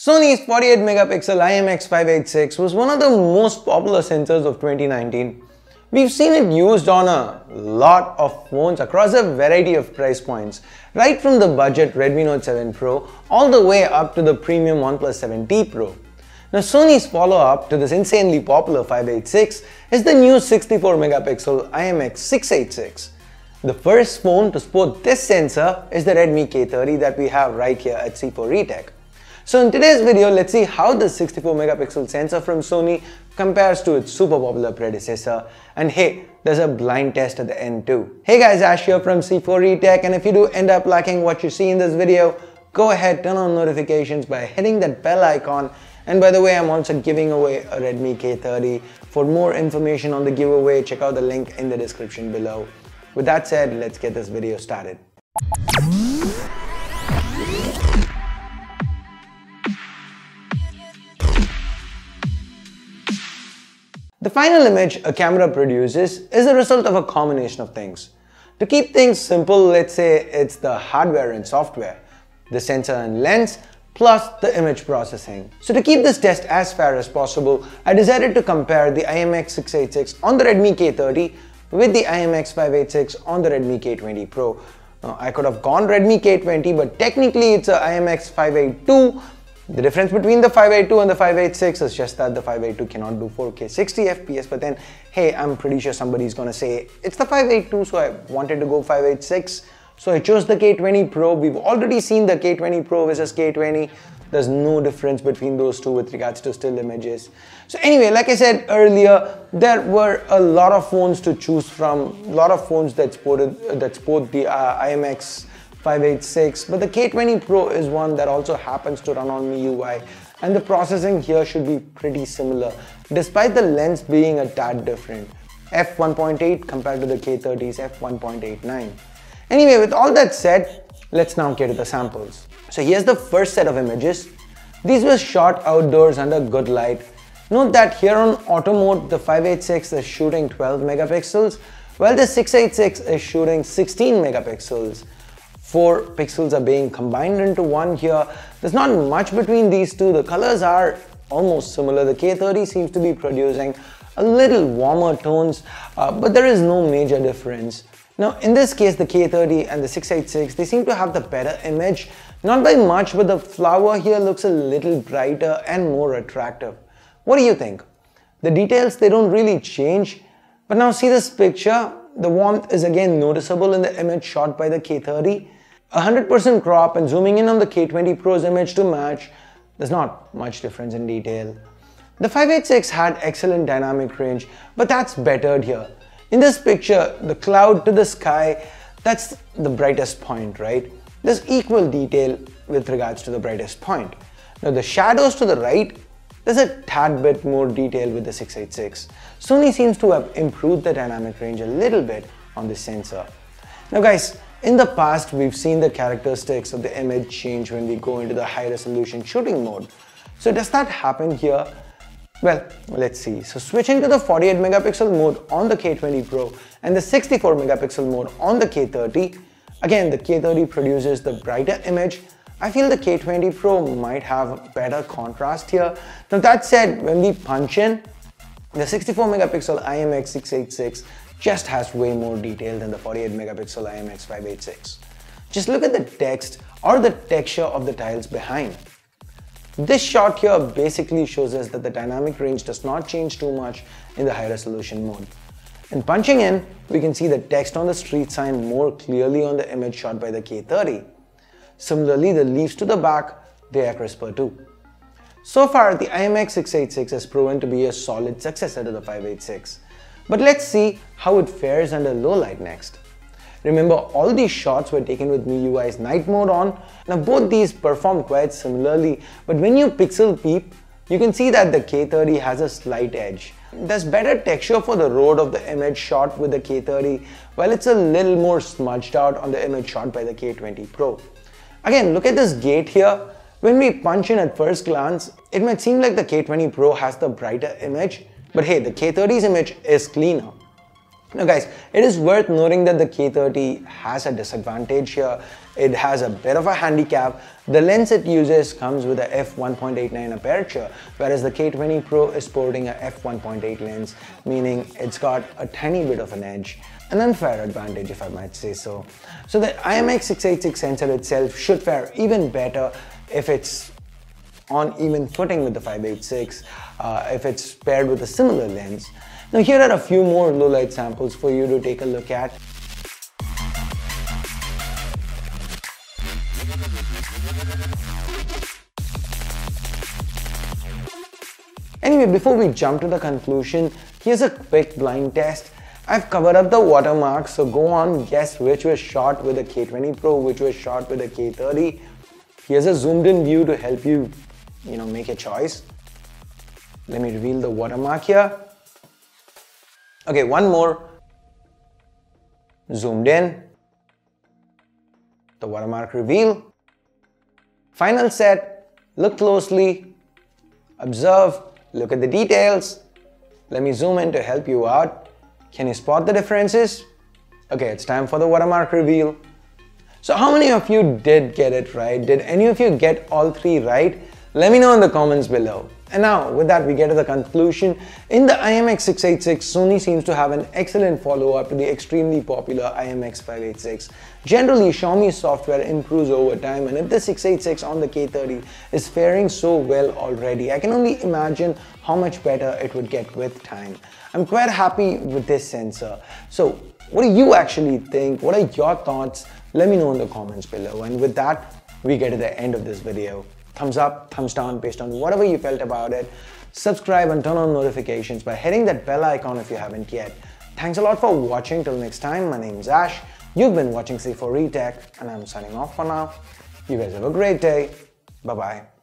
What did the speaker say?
Sony's 48 megapixel IMX586 was one of the most popular sensors of 2019. We've seen it used on a lot of phones across a variety of price points, right from the budget Redmi Note 7 Pro all the way up to the premium OnePlus 7T Pro. Now Sony's follow-up to this insanely popular 586 is the new 64 megapixel IMX686. The first phone to sport this sensor is the Redmi K30 that we have right here at C4E Tech. So in today's video, let's see how the 64 megapixel sensor from Sony compares to its super popular predecessor. And hey, there's a blind test at the end too. Hey guys, Ash here from C4E Tech and if you do end up liking what you see in this video, go ahead turn on notifications by hitting that bell icon and by the way, I'm also giving away a Redmi K30. For more information on the giveaway, check out the link in the description below. With that said, let's get this video started. The final image a camera produces is a result of a combination of things. To keep things simple, let's say it's the hardware and software, the sensor and lens, plus the image processing. So to keep this test as fair as possible, I decided to compare the IMX686 on the Redmi K30 with the IMX586 on the Redmi K20 Pro. Now, I could have gone Redmi K20 but technically it's a IMX582 the difference between the 582 and the 586 is just that the 582 cannot do 4K 60 FPS, but then, hey, I'm pretty sure somebody's gonna say, it's the 582, so I wanted to go 586. So I chose the K20 Pro. We've already seen the K20 Pro versus K20. There's no difference between those two with regards to still images. So anyway, like I said earlier, there were a lot of phones to choose from, a lot of phones that sported, that sport the uh, IMX 586 but the K20 Pro is one that also happens to run on MIUI and the processing here should be pretty similar despite the lens being a tad different. F1.8 compared to the K30's f1.89 anyway with all that said let's now get to the samples. So here's the first set of images. These were shot outdoors under good light. Note that here on auto mode the 586 is shooting 12 megapixels while the 686 is shooting 16 megapixels four pixels are being combined into one here. There's not much between these two. The colors are almost similar. The K30 seems to be producing a little warmer tones, uh, but there is no major difference. Now, in this case, the K30 and the 686, they seem to have the better image. Not by much, but the flower here looks a little brighter and more attractive. What do you think? The details, they don't really change. But now see this picture, the warmth is again noticeable in the image shot by the K30. 100% crop and zooming in on the K20 Pro's image to match, there's not much difference in detail. The 586 had excellent dynamic range, but that's bettered here. In this picture, the cloud to the sky, that's the brightest point, right? There's equal detail with regards to the brightest point. Now the shadows to the right, there's a tad bit more detail with the 686. Sony seems to have improved the dynamic range a little bit on this sensor. Now guys, in the past, we've seen the characteristics of the image change when we go into the high resolution shooting mode. So does that happen here? Well, let's see. So switching to the 48 megapixel mode on the K20 Pro and the 64 megapixel mode on the K30, again the K30 produces the brighter image. I feel the K20 Pro might have better contrast here. Now that said, when we punch in, the 64 megapixel IMX686 just has way more detail than the 48 megapixel IMX586. Just look at the text or the texture of the tiles behind. This shot here basically shows us that the dynamic range does not change too much in the high resolution mode. In punching in, we can see the text on the street sign more clearly on the image shot by the K30. Similarly, the leaves to the back, they are crisper too. So far, the IMX686 has proven to be a solid successor to the 586. But let's see how it fares under low light next. Remember, all these shots were taken with MIUI's night mode on. Now both these perform quite similarly, but when you pixel peep, you can see that the K30 has a slight edge. There's better texture for the road of the image shot with the K30, while it's a little more smudged out on the image shot by the K20 Pro. Again, look at this gate here. When we punch in at first glance, it might seem like the K20 Pro has the brighter image, but hey, the K30's image is cleaner. Now guys, it is worth noting that the K30 has a disadvantage here. It has a bit of a handicap. The lens it uses comes with a f1.89 aperture, whereas the K20 Pro is sporting a f1.8 lens, meaning it's got a tiny bit of an edge. An unfair advantage if I might say so. So the IMX686 sensor itself should fare even better if it's on even footing with the 586 uh, if it's paired with a similar lens. Now here are a few more low light samples for you to take a look at. Anyway, before we jump to the conclusion, here's a quick blind test. I've covered up the watermarks, so go on, guess which was shot with a K20 Pro, which was shot with a K30. Here's a zoomed in view to help you, you know, make a choice. Let me reveal the watermark here. Okay, one more. Zoomed in. The watermark reveal. Final set. Look closely. Observe. Look at the details. Let me zoom in to help you out. Can you spot the differences? Okay, it's time for the watermark reveal. So how many of you did get it right? Did any of you get all three right? Let me know in the comments below. And now, with that, we get to the conclusion. In the IMX686, Sony seems to have an excellent follow-up to the extremely popular IMX586. Generally, Xiaomi's software improves over time, and if the 686 on the K30 is faring so well already, I can only imagine how much better it would get with time. I'm quite happy with this sensor. So, what do you actually think? What are your thoughts? Let me know in the comments below. And with that, we get to the end of this video thumbs up, thumbs down based on whatever you felt about it. Subscribe and turn on notifications by hitting that bell icon if you haven't yet. Thanks a lot for watching. Till next time, my name is Ash. You've been watching C4E Tech and I'm signing off for now. You guys have a great day. Bye-bye.